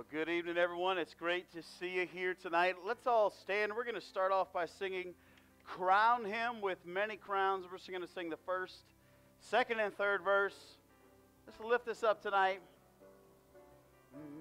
Well, good evening, everyone. It's great to see you here tonight. Let's all stand. We're going to start off by singing Crown Him with Many Crowns. We're just going to sing the first, second, and third verse. Let's lift this up tonight. Mm-hmm.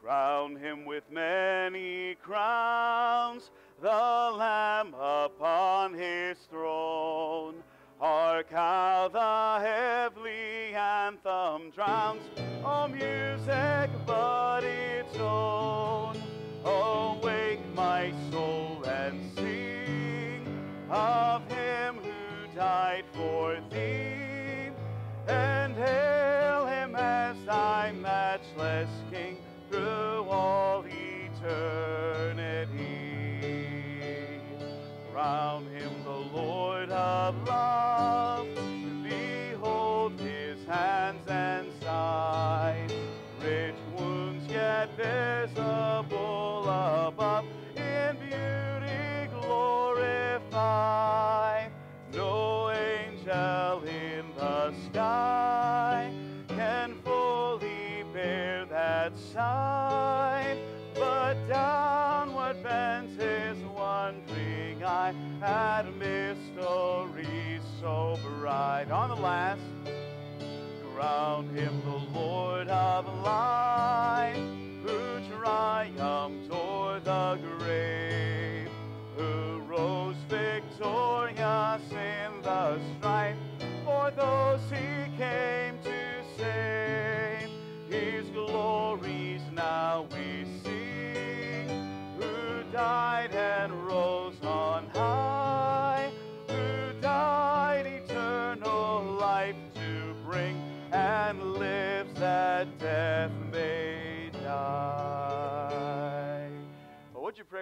Crown him with many crowns, the Lamb upon his throne. Hark how the heavenly anthem drowns, oh music but its own. Awake my soul and sing of him who died for thee, and hail him as thy matchless King eye at mysteries so bright. On the last, crown him the Lord of light, who triumphed o'er the grave, who rose victorious in the strife for those he came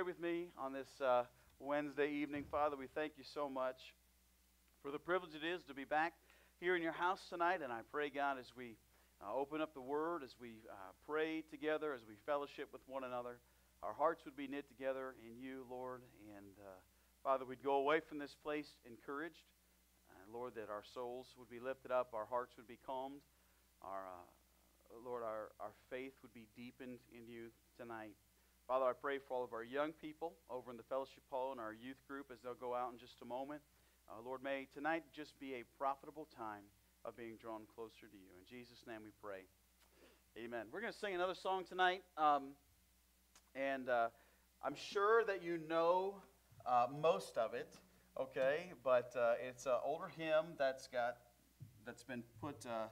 pray with me on this uh, Wednesday evening? Father, we thank you so much for the privilege it is to be back here in your house tonight. And I pray, God, as we uh, open up the Word, as we uh, pray together, as we fellowship with one another, our hearts would be knit together in you, Lord. And uh, Father, we'd go away from this place encouraged. Lord, that our souls would be lifted up, our hearts would be calmed, our uh, Lord, our, our faith would be deepened in you tonight. Father, I pray for all of our young people over in the fellowship hall and our youth group as they'll go out in just a moment. Uh, Lord, may tonight just be a profitable time of being drawn closer to you. In Jesus' name we pray. Amen. We're going to sing another song tonight. Um, and uh, I'm sure that you know uh, most of it, okay? But uh, it's an older hymn that's got, that's been put, uh,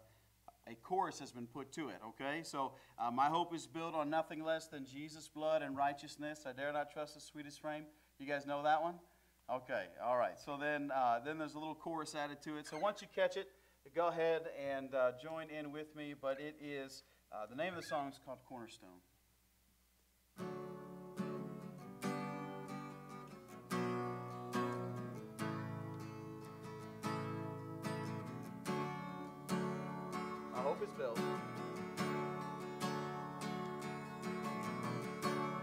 a chorus has been put to it, okay? So uh, my hope is built on nothing less than Jesus' blood and righteousness. I dare not trust the sweetest frame. You guys know that one? Okay, all right. So then, uh, then there's a little chorus added to it. So once you catch it, go ahead and uh, join in with me. But it is uh, the name of the song is called Cornerstone. Built.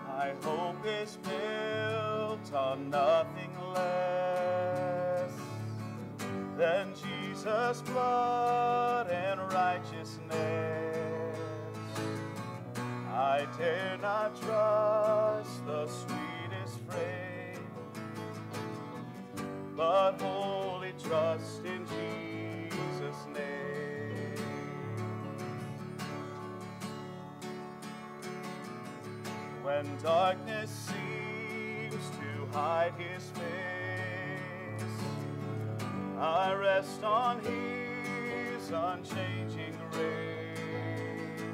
My hope is built on nothing less than Jesus' blood and righteousness. I dare not trust the sweetest frame, but wholly trust When darkness seems to hide his face, I rest on his unchanging grace.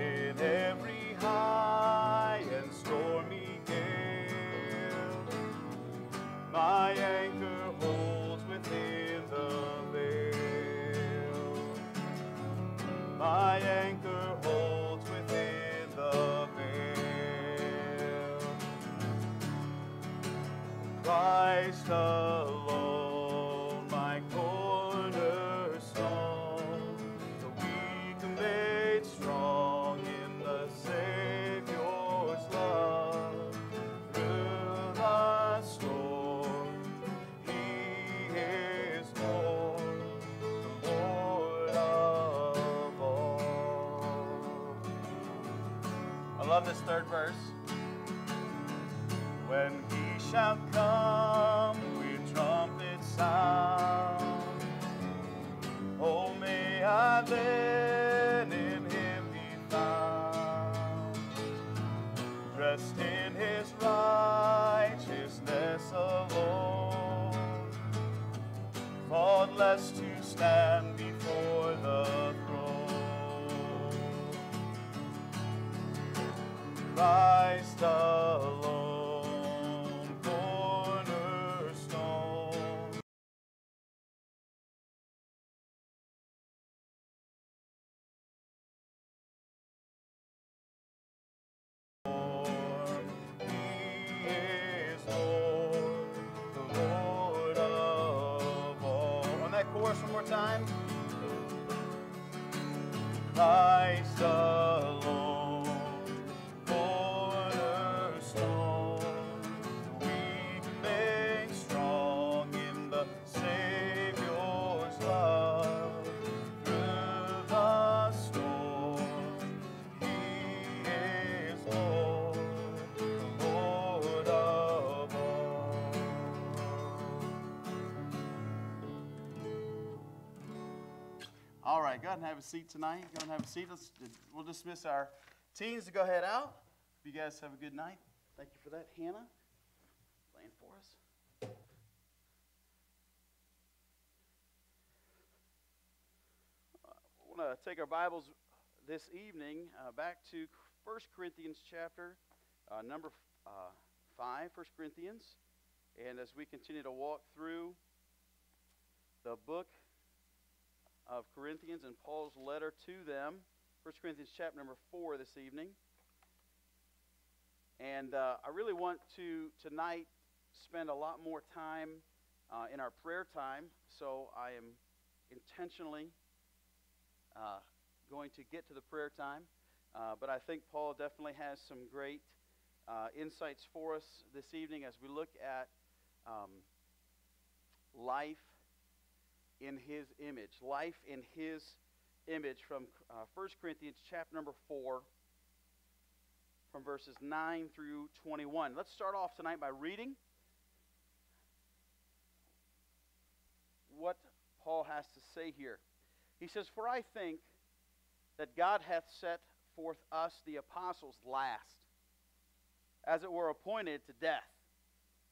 In every high and stormy gale, my anchor holds within the veil. My anchor love this third verse. When he shall come with trumpet sound, oh, may I then in him be found, dressed in his righteousness alone, faultless to stand right, go ahead and have a seat tonight. Go and have a seat. Let's, we'll dismiss our teens to go head out. You guys have a good night. Thank you for that, Hannah, playing for us. I want to take our Bibles this evening uh, back to 1 Corinthians chapter uh, number uh, 5, 1 Corinthians. And as we continue to walk through the book of Corinthians and Paul's letter to them. 1 Corinthians chapter number 4 this evening. And uh, I really want to tonight spend a lot more time uh, in our prayer time, so I am intentionally uh, going to get to the prayer time. Uh, but I think Paul definitely has some great uh, insights for us this evening as we look at um, life in his image. Life in his image from uh, 1 Corinthians chapter number 4 from verses 9 through 21. Let's start off tonight by reading what Paul has to say here. He says, For I think that God hath set forth us, the apostles, last, as it were appointed to death.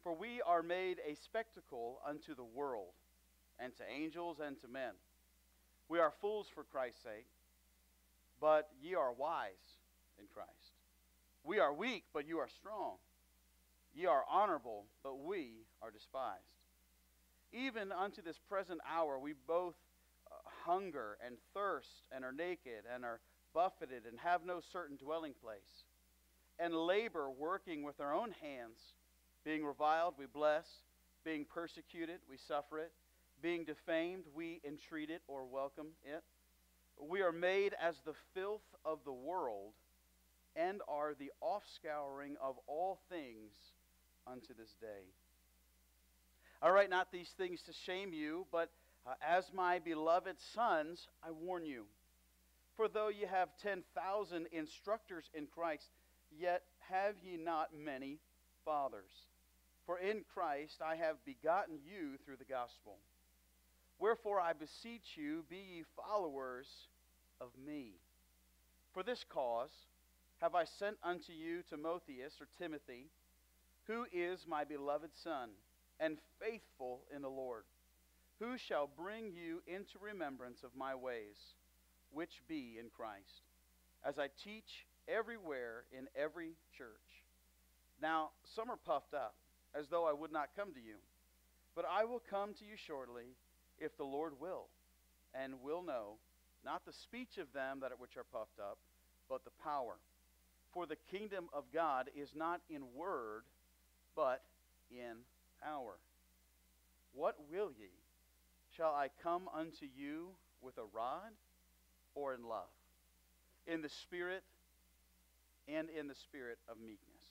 For we are made a spectacle unto the world and to angels and to men. We are fools for Christ's sake, but ye are wise in Christ. We are weak, but you are strong. Ye are honorable, but we are despised. Even unto this present hour we both uh, hunger and thirst and are naked and are buffeted and have no certain dwelling place, and labor working with our own hands. Being reviled, we bless. Being persecuted, we suffer it being defamed, we entreat it or welcome it. We are made as the filth of the world and are the offscouring of all things unto this day. I write not these things to shame you, but uh, as my beloved sons, I warn you. For though ye have 10,000 instructors in Christ, yet have ye not many fathers. For in Christ I have begotten you through the gospel. Wherefore I beseech you, be ye followers of me. For this cause have I sent unto you Timotheus or Timothy, who is my beloved son, and faithful in the Lord, who shall bring you into remembrance of my ways, which be in Christ, as I teach everywhere in every church. Now some are puffed up, as though I would not come to you, but I will come to you shortly if the Lord will, and will know, not the speech of them that which are puffed up, but the power. For the kingdom of God is not in word, but in power. What will ye? Shall I come unto you with a rod, or in love? In the spirit, and in the spirit of meekness.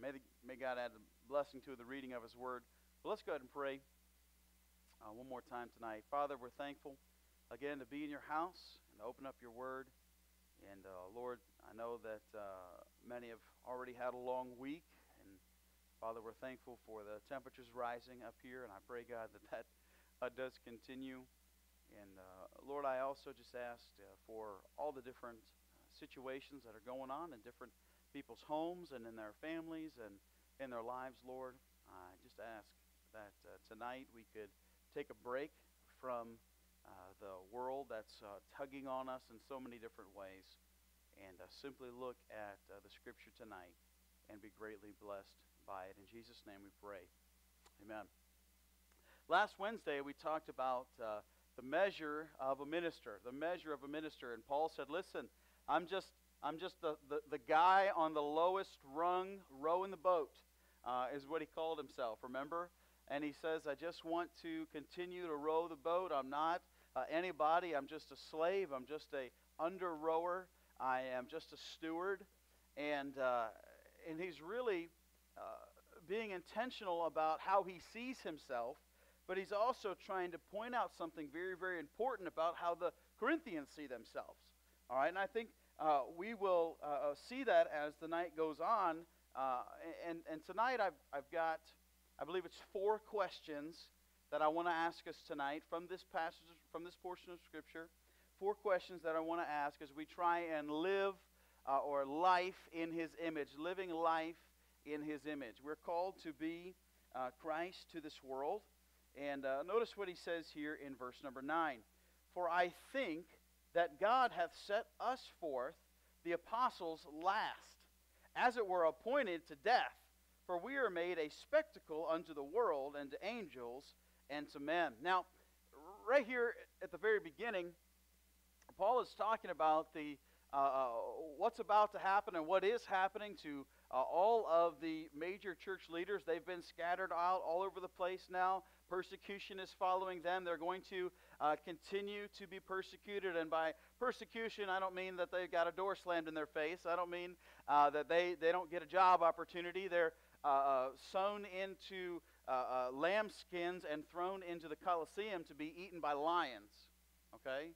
May, may God add a blessing to the reading of his word. But let's go ahead and pray one more time tonight. Father, we're thankful again to be in your house and open up your word. And uh, Lord, I know that uh, many have already had a long week. And Father, we're thankful for the temperatures rising up here. And I pray, God, that that uh, does continue. And uh, Lord, I also just asked uh, for all the different uh, situations that are going on in different people's homes and in their families and in their lives, Lord. I just ask that tonight we could take a break from uh, the world that's uh, tugging on us in so many different ways and uh, simply look at uh, the Scripture tonight and be greatly blessed by it. In Jesus' name we pray. Amen. Last Wednesday we talked about uh, the measure of a minister, the measure of a minister. And Paul said, listen, I'm just, I'm just the, the, the guy on the lowest rung rowing the boat, uh, is what he called himself, remember? And he says, I just want to continue to row the boat. I'm not uh, anybody. I'm just a slave. I'm just a under rower. I am just a steward. And, uh, and he's really uh, being intentional about how he sees himself but he's also trying to point out something very, very important about how the Corinthians see themselves. All right, and I think uh, we will uh, uh, see that as the night goes on. And, and tonight I've, I've got, I believe it's four questions that I want to ask us tonight from this passage, from this portion of Scripture. Four questions that I want to ask as we try and live uh, or life in His image, living life in His image. We're called to be uh, Christ to this world. And uh, notice what he says here in verse number 9. For I think that God hath set us forth, the apostles, last, as it were appointed to death. For we are made a spectacle unto the world, and to angels, and to men. Now, right here at the very beginning, Paul is talking about the uh, uh what's about to happen and what is happening to uh, all of the major church leaders. They've been scattered out all over the place now. Persecution is following them. They're going to uh, continue to be persecuted. And by persecution, I don't mean that they've got a door slammed in their face. I don't mean uh, that they, they don't get a job opportunity. They're uh, uh sewn into uh, uh, lambskins and thrown into the Colosseum to be eaten by lions. Okay?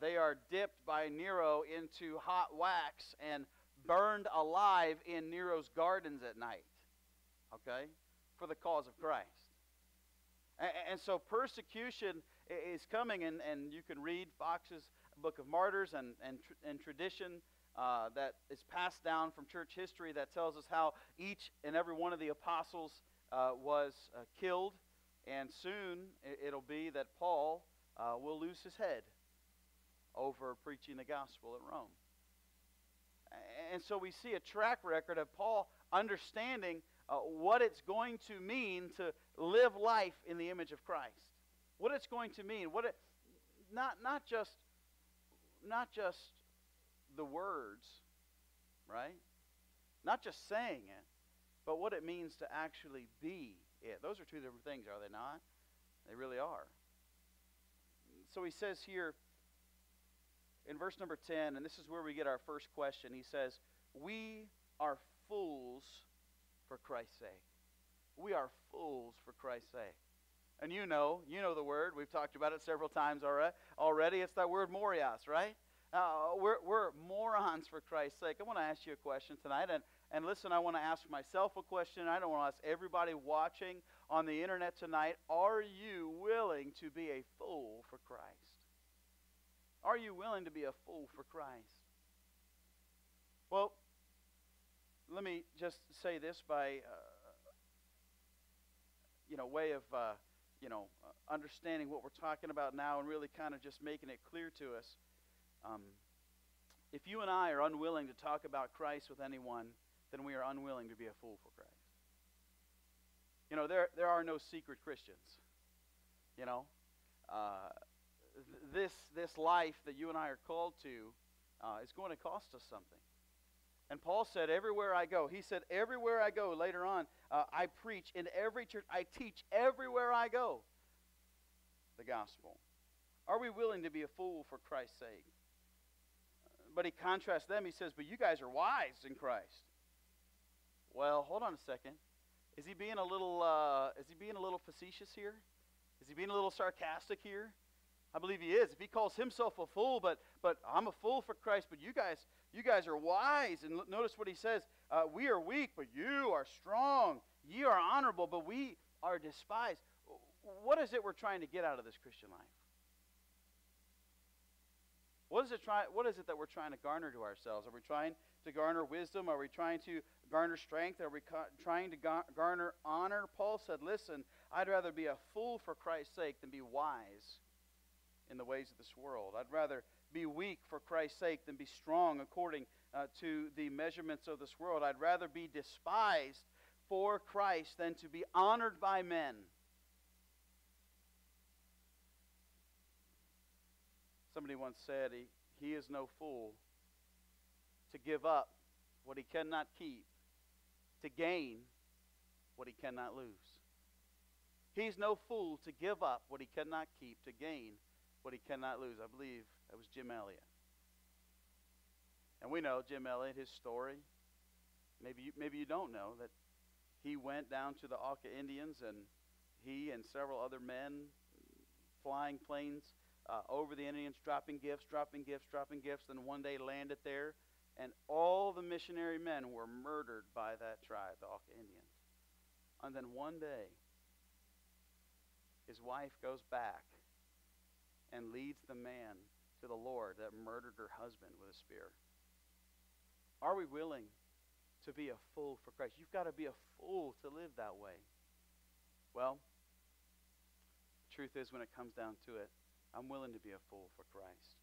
they are dipped by Nero into hot wax and burned alive in Nero's gardens at night. Okay? For the cause of Christ. And, and so persecution is coming, and, and you can read Fox's Book of Martyrs and, and, and tradition uh, that is passed down from church history that tells us how each and every one of the apostles uh, was uh, killed. And soon it'll be that Paul uh, will lose his head over preaching the gospel at Rome. And so we see a track record of Paul understanding uh, what it's going to mean to live life in the image of Christ. What it's going to mean. What it, not, not, just, not just the words, right? Not just saying it, but what it means to actually be it. Those are two different things, are they not? They really are. So he says here in verse number 10, and this is where we get our first question. He says, We are fools for Christ's sake. We are fools for Christ's sake. And you know, you know the word. We've talked about it several times already. It's that word morios, right? Uh, we're, we're morons for Christ's sake. I want to ask you a question tonight. And, and listen, I want to ask myself a question. I don't want to ask everybody watching on the internet tonight. Are you willing to be a fool for Christ? Are you willing to be a fool for Christ? Well, let me just say this by, uh, you know, way of, uh, you know, uh, understanding what we're talking about now and really kind of just making it clear to us. Um, if you and I are unwilling to talk about Christ with anyone, then we are unwilling to be a fool for Christ. You know, there, there are no secret Christians. You know, uh, th- this, this life that you and I are called to uh, is going to cost us something. And Paul said, Everywhere I go, he said, Everywhere I go, later on, uh, I preach in every church, I teach everywhere I go the gospel. Are we willing to be a fool for Christ's sake? But he contrasts them. He says, But you guys are wise in Christ. Well, hold on a second. Is he being a little uh, is he being a little facetious here? Is he being a little sarcastic here? I believe he is. If he calls himself a fool, but but I'm a fool for Christ, but you guys you guys are wise. And notice what he says: uh, We are weak, but you are strong. Ye are honorable, but we are despised. What is it we're trying to get out of this Christian life? What is it try, What is it that we're trying to garner to ourselves? Are we trying to garner wisdom? Are we trying to garner strength? Are we ca- trying to ga- garner honor? Paul said, "Listen, I'd rather be a fool for Christ's sake than be wise in the ways of this world. I'd rather be weak for Christ's sake than be strong according uh, to the measurements of this world. I'd rather be despised for Christ than to be honored by men." Somebody once said, he, he is no fool to give up what he cannot keep, to gain what he cannot lose. He's no fool to give up what he cannot keep, to gain what he cannot lose. I believe that was Jim Elliot. And we know Jim Elliot, his story. Maybe you, maybe you don't know that he went down to the Auca Indians and he and several other men flying planes uh, over the Indians, dropping gifts, dropping gifts, dropping gifts, and one day landed there, and all the missionary men were murdered by that tribe, the Auca Indians. And then one day, his wife goes back and leads the man to the Lord that murdered her husband with a spear. Are we willing to be a fool for Christ? You've got to be a fool to live that way. Well, the truth is, when it comes down to it, I'm willing to be a fool for Christ.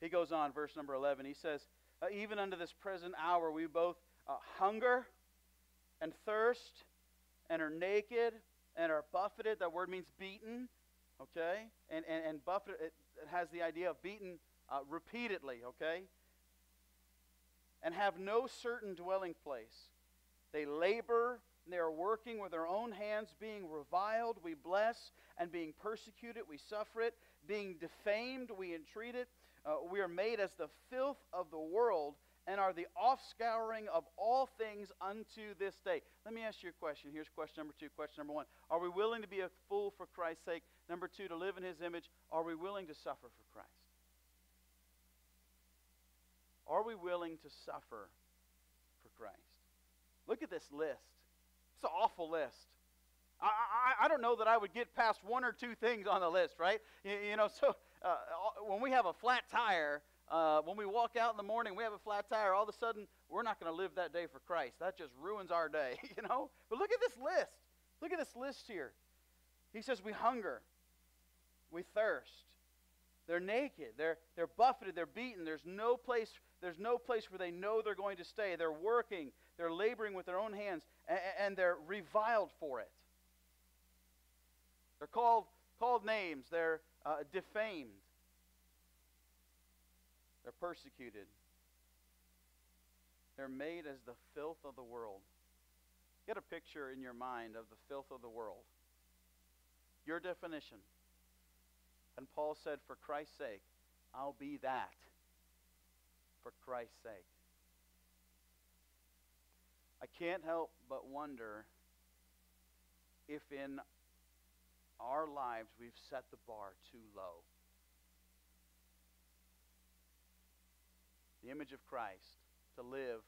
He goes on, verse number 11. He says, uh, Even unto this present hour, we both uh, hunger and thirst and are naked and are buffeted. That word means beaten, okay? And, and, and buffeted, it, it has the idea of beaten uh, repeatedly, okay? And have no certain dwelling place. They labor they are working with their own hands, being reviled, we bless, and being persecuted, we suffer it, being defamed, we entreat it. Uh, we are made as the filth of the world and are the offscouring of all things unto this day. Let me ask you a question. Here's question number two. Question number one Are we willing to be a fool for Christ's sake? Number two, to live in his image. Are we willing to suffer for Christ? Are we willing to suffer for Christ? Look at this list. It's an awful list. I, I, I, don't know that I would get past one or two things on the list, right? You, you know, so uh, when we have a flat tire, uh, when we walk out in the morning, we have a flat tire, all of a sudden, we're not going to live that day for Christ. That just ruins our day, you know? But look at this list. Look at this list here. He says, We hunger, we thirst. They're naked, they're, they're buffeted, they're beaten. There's no place there's no place where they know they're going to stay. They're working, they're laboring with their own hands, and, they're reviled for it. They're called, called names, they're uh, defamed, they're persecuted. They're made as the filth of the world. Get a picture in your mind of the filth of the world. Your definition. And Paul said, For Christ's sake, I'll be that for Christ's sake. I can't help but wonder if in our lives we've set the bar too low. The image of Christ, to live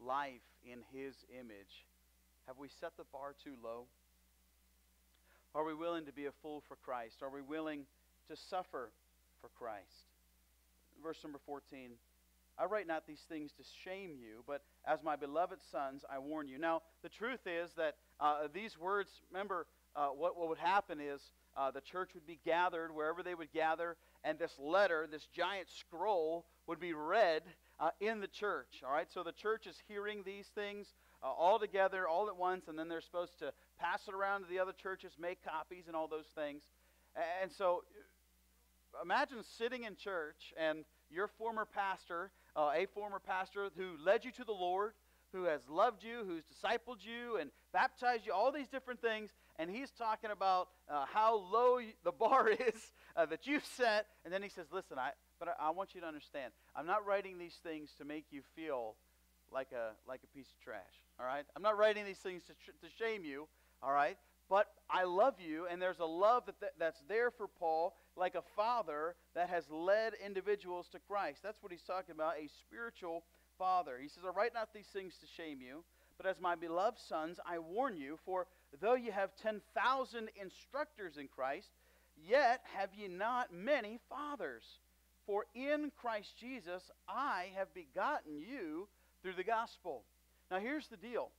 life in his image, have we set the bar too low? Are we willing to be a fool for Christ? Are we willing to suffer for Christ? Verse number 14. I write not these things to shame you, but as my beloved sons, I warn you. Now, the truth is that uh, these words, remember, uh, what, what would happen is uh, the church would be gathered wherever they would gather, and this letter, this giant scroll, would be read uh, in the church. All right, so the church is hearing these things uh, all together, all at once, and then they're supposed to pass it around to the other churches, make copies, and all those things. And so imagine sitting in church and your former pastor, uh, a former pastor who led you to the Lord, who has loved you, who's discipled you and baptized you, all these different things, and he's talking about uh, how low the bar is uh, that you've set, and then he says, "Listen, I but I, I, want you to understand, I'm not writing these things to make you feel like a like a piece of trash. All right, I'm not writing these things to, to shame you. All right, but I love you, and there's a love that th- that's there for Paul, like a father that has led individuals to Christ. That's what he's talking about, a spiritual father. He says, I write not these things to shame you, but as my beloved sons, I warn you, for though you have 10,000 instructors in Christ, yet have ye not many fathers. For in Christ Jesus I have begotten you through the gospel. Now here's the deal.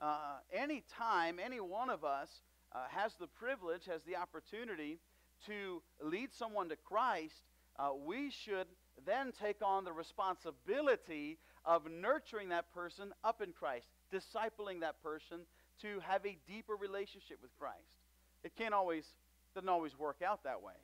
Uh, any time any one of us uh, has the privilege, has the opportunity to lead someone to Christ, uh, we should then take on the responsibility of nurturing that person up in Christ, discipling that person to have a deeper relationship with Christ. It can't always, doesn't always work out that way.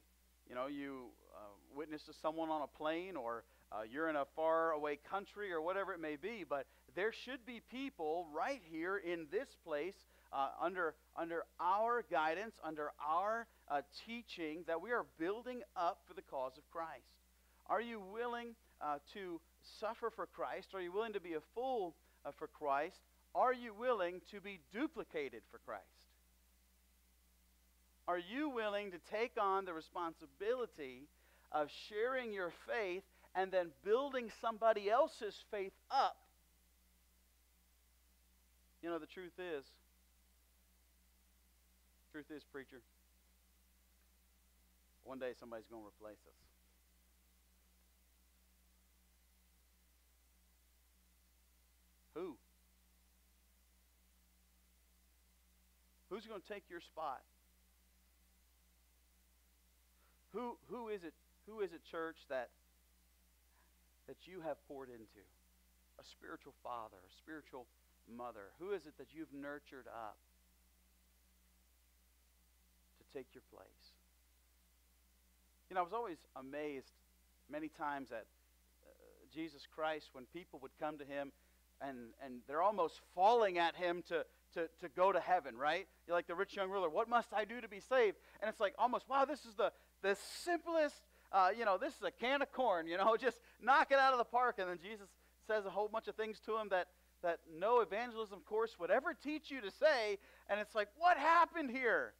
You know, you uh, witness to someone on a plane or uh, you're in a far away country or whatever it may be, but there should be people right here in this place uh, under, under our guidance, under our uh, teaching, that we are building up for the cause of Christ. Are you willing uh, to suffer for Christ? Are you willing to be a fool uh, for Christ? Are you willing to be duplicated for Christ? Are you willing to take on the responsibility of sharing your faith and then building somebody else's faith up? You know, the truth is, truth is, preacher, one day somebody's going to replace us. Who? Who's going to take your spot? Who, who is it? Who is it, church, that that you have poured into? A spiritual father, a spiritual mother. Who is it that you've nurtured up take your place? You know, I was always amazed many times at uh, Jesus Christ when people would come to him and, and they're almost falling at him to, to, to go to heaven, right? You're like the rich young ruler. What must I do to be saved? And it's like almost, wow, this is the, the simplest, uh, you know, this is a can of corn, you know, just knock it out of the park. And then Jesus says a whole bunch of things to him that, that no evangelism course would ever teach you to say. And it's like, what happened here?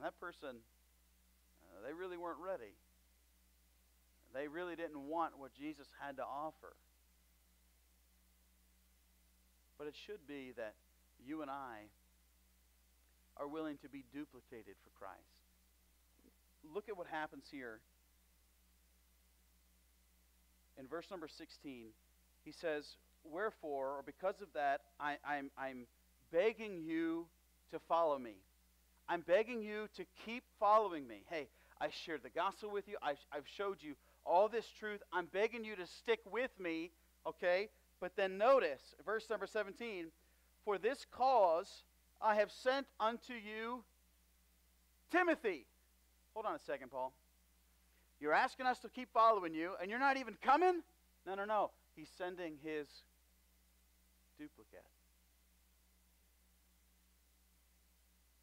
And that person, uh, they really weren't ready. They really didn't want what Jesus had to offer. But it should be that you and I are willing to be duplicated for Christ. Look at what happens here. In verse number 16, he says, Wherefore, or because of that, I, I'm, I'm begging you to follow me. I'm begging you to keep following me. Hey, I shared the gospel with you. I've, I've showed you all this truth. I'm begging you to stick with me, okay? But then notice, verse number 17, for this cause I have sent unto you Timothy. Hold on a second, Paul. You're asking us to keep following you, and you're not even coming? No, no, no. He's sending his duplicate.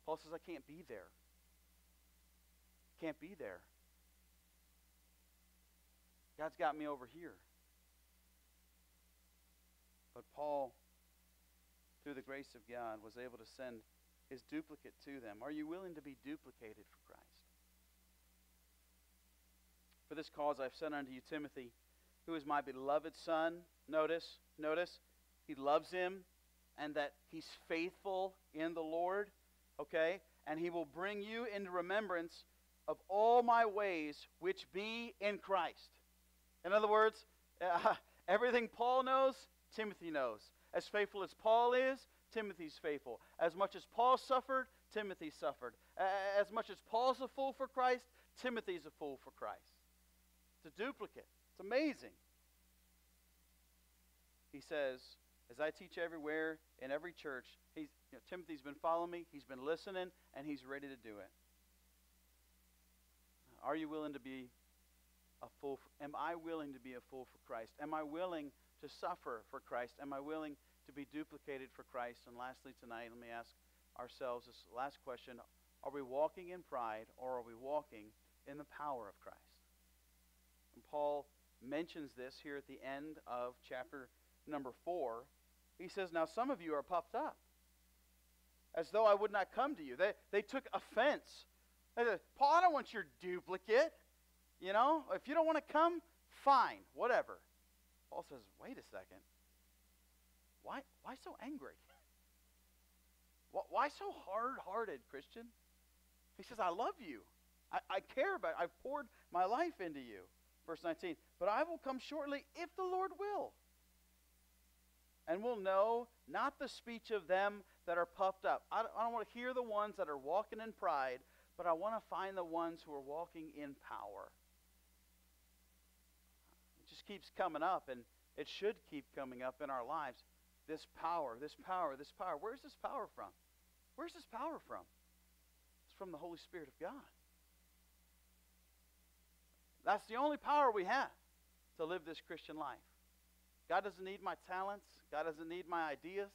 Paul says, I can't be there. Can't be there. God's got me over here. But Paul, through the grace of God, was able to send his duplicate to them. Are you willing to be duplicated for Christ? For this cause I've sent unto you Timothy, who is my beloved son. Notice, notice, he loves him and that he's faithful in the Lord, okay? And he will bring you into remembrance of all my ways which be in Christ. In other words, uh, everything Paul knows, Timothy knows. As faithful as Paul is, Timothy's faithful. As much as Paul suffered, Timothy suffered. As much as Paul's a fool for Christ, Timothy's a fool for Christ. It's a duplicate. It's amazing. He says, as I teach everywhere in every church, he's, you know, Timothy's been following me, he's been listening, and he's ready to do it. Are you willing to be a fool? For, am I willing to be a fool for Christ? Am I willing to suffer for Christ? Am I willing to be duplicated for Christ? And lastly, tonight, let me ask ourselves this last question Are we walking in pride or are we walking in the power of Christ? And Paul mentions this here at the end of chapter number 4. He says, Now some of you are puffed up. As though I would not come to you. They, they took offense. They said, Paul, I don't want your duplicate. You know, if you don't want to come, fine, whatever. Paul says, wait a second. Why, why so angry? Why so hard hearted, Christian? He says, I love you. I, I care about you. I've poured my life into you. Verse 19. But I will come shortly if the Lord will. And we'll know not the speech of them that are puffed up. I don't, I don't want to hear the ones that are walking in pride, but I want to find the ones who are walking in power. It just keeps coming up, and it should keep coming up in our lives. This power, this power, this power. Where's this power from? Where's this power from? It's from the Holy Spirit of God. That's the only power we have to live this Christian life. God doesn't need my talents. God doesn't need my ideas.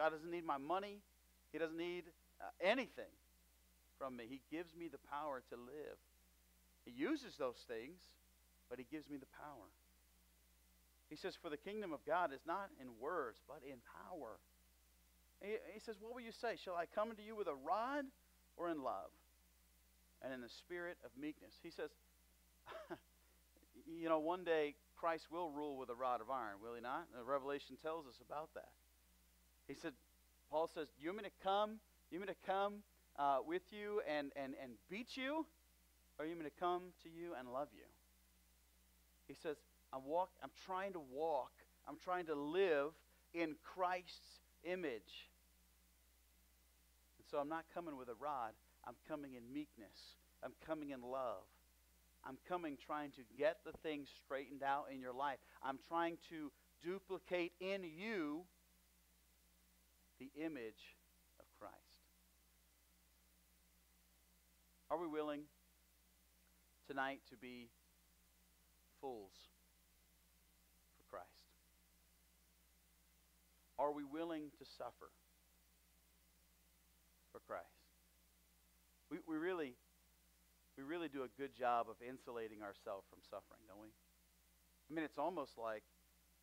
God doesn't need my money. He doesn't need uh, anything from me. He gives me the power to live. He uses those things, but He gives me the power. He says, For the kingdom of God is not in words, but in power. He, he says, What will you say? Shall I come to you with a rod or in love? And in the spirit of meekness. He says, You know, one day Christ will rule with a rod of iron, will he not? Revelation tells us about that. He said, Paul says, You want me to come? You want me to come uh, with you and, and, and beat you? Or you want me to come to you and love you? He says, I'm walk I'm trying to walk, I'm trying to live in Christ's image. And so I'm not coming with a rod, I'm coming in meekness. I'm coming in love. I'm coming trying to get the things straightened out in your life. I'm trying to duplicate in you the image of Christ. Are we willing tonight to be fools? For Christ? Are we willing to suffer for Christ? We, we really we really do a good job of insulating ourselves from suffering, don't we? I mean, it's almost like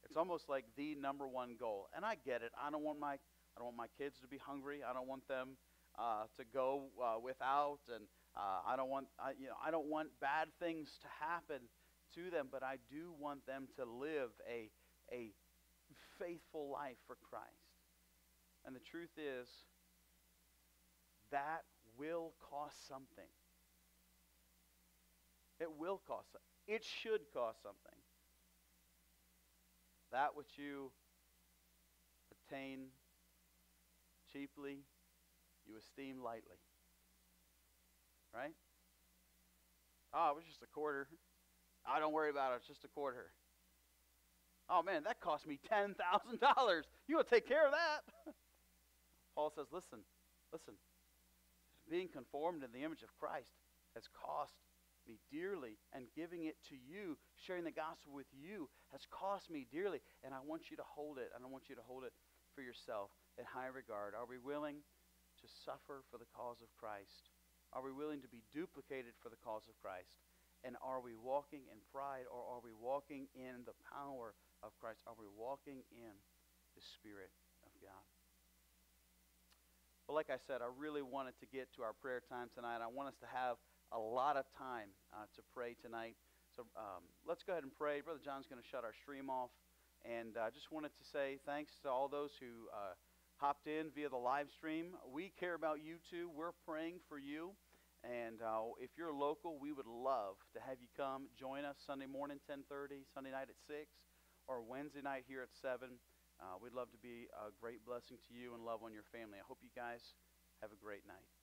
it's almost like the number one goal. And I get it. I don't want my I don't want my kids to be hungry. I don't want them uh, to go uh, without, and uh, I don't want I, you know I don't want bad things to happen to them. But I do want them to live a a faithful life for Christ. And the truth is, that will cost something. It will cost It should cost something. That which you attain cheaply, you esteem lightly. Right? Oh, it was just a quarter. I don't worry about it. It's just a quarter. Oh man, that cost me $10,000. You to take care of that? Paul says, listen, listen. Being conformed in the image of Christ has cost me dearly, and giving it to you, sharing the gospel with you, has cost me dearly. And I want you to hold it, and I want you to hold it for yourself in high regard. Are we willing to suffer for the cause of Christ? Are we willing to be duplicated for the cause of Christ? And are we walking in pride, or are we walking in the power of Christ? Are we walking in the Spirit of God? Well, like I said, I really wanted to get to our prayer time tonight. I want us to have a lot of time uh, to pray tonight. So um, let's go ahead and pray. Brother John's going to shut our stream off. And I uh, just wanted to say thanks to all those who uh, hopped in via the live stream. We care about you too. We're praying for you. And uh, if you're local, we would love to have you come join us Sunday morning, 10:30, Sunday night at 6 or Wednesday night here at 7. Uh, we'd love to be a great blessing to you and love on your family. I hope you guys have a great night.